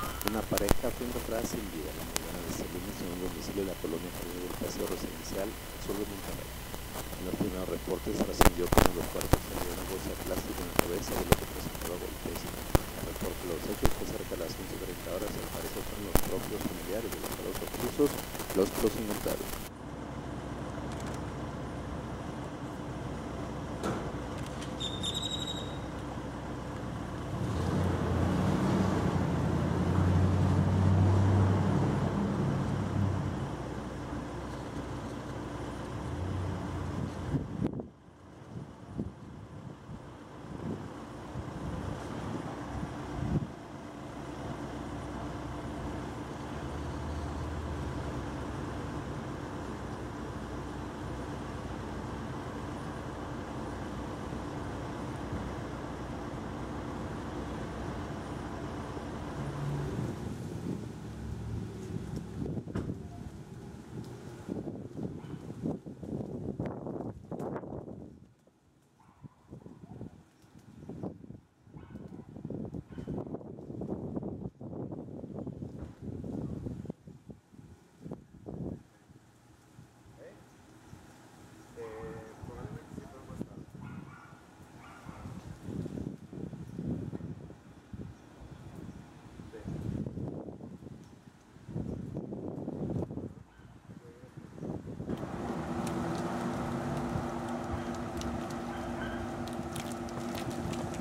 Una pareja fue encontrada sin vida la mañana de este lunes en un domicilio de la colonia Jardín del Paseo Residencial, al sur de Monterrey. En los primeros reportes trascendió de los cuerpos tenía una bolsa de plástico en la cabeza de lo que presentaba golpes. El reporte los hechos fue cerca de las 11.30 horas al parecer fueron los propios familiares de los dos reclusos los que los encontraron.